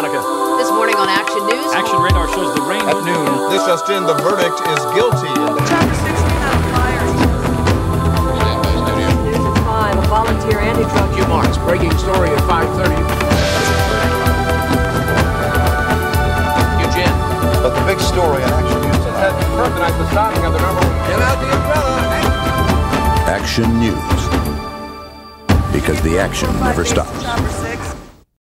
Monica. This morning on Action News. Action Radar shows the rain At noon, this just in, the verdict is guilty. Chopper 16 on fire. News at 5. A volunteer anti-drug Hugh Marks, breaking story at 5.30. Eugene. But the big story on Action News tonight, tonight the signing of the number one. Get out the umbrella. Action News. Because the action never stops. Chopper